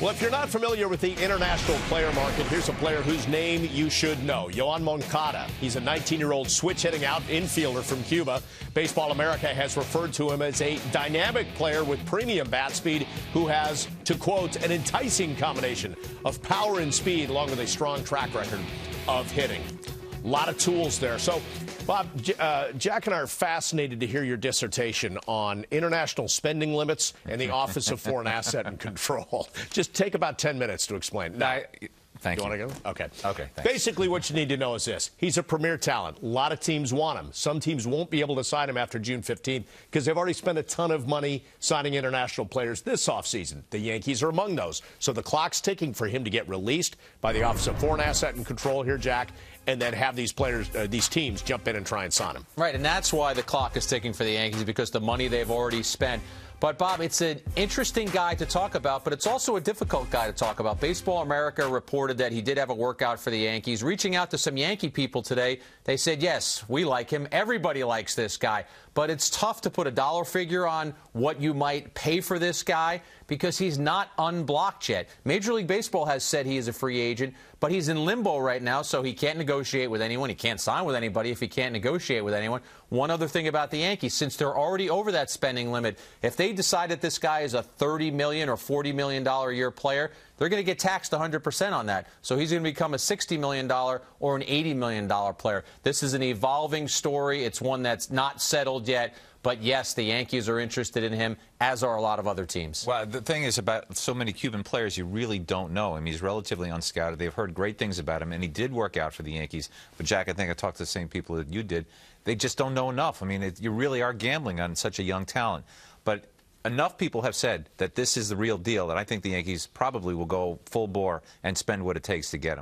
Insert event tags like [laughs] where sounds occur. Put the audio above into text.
Well, if you're not familiar with the international player market, here's a player whose name you should know. Yoan Moncada. He's a 19-year-old switch-hitting out infielder from Cuba. Baseball America has referred to him as a dynamic player with premium bat speed who has, to quote, an enticing combination of power and speed along with a strong track record of hitting. A lot of tools there. So Bob, uh, Jack and I are fascinated to hear your dissertation on international spending limits and the Office of Foreign [laughs] Asset and Control. Just take about 10 minutes to explain. Now, I, Thank you. you. want to go? Okay. Okay. Thanks. Basically, what you need to know is this: he's a premier talent. A lot of teams want him. Some teams won't be able to sign him after June 15th because they've already spent a ton of money signing international players this offseason. The Yankees are among those. So the clock's ticking for him to get released by the Office of Foreign Asset and Control here, Jack and then have these players, uh, these teams jump in and try and sign him. Right, and that's why the clock is ticking for the Yankees because the money they've already spent. But, Bob, it's an interesting guy to talk about, but it's also a difficult guy to talk about. Baseball America reported that he did have a workout for the Yankees. Reaching out to some Yankee people today, they said, yes, we like him. Everybody likes this guy. But it's tough to put a dollar figure on what you might pay for this guy because he's not unblocked yet. Major League Baseball has said he is a free agent, but he's in limbo right now, so he can't negotiate with anyone. He can't sign with anybody if he can't negotiate with anyone. One other thing about the Yankees, since they're already over that spending limit, if they decide that this guy is a 30 million or $40 million a year player, they're going to get taxed 100% on that. So he's going to become a $60 million or an $80 million player. This is an evolving story. It's one that's not settled yet. But yes, the Yankees are interested in him, as are a lot of other teams. Well, the thing is about so many Cuban players, you really don't know him. He's relatively unscouted. They've heard great things about him, and he did work out for the Yankees. But, Jack, I think I talked to the same people that you did. They just don't know enough. I mean, it, you really are gambling on such a young talent. But enough people have said that this is the real deal that I think the Yankees probably will go full bore and spend what it takes to get him.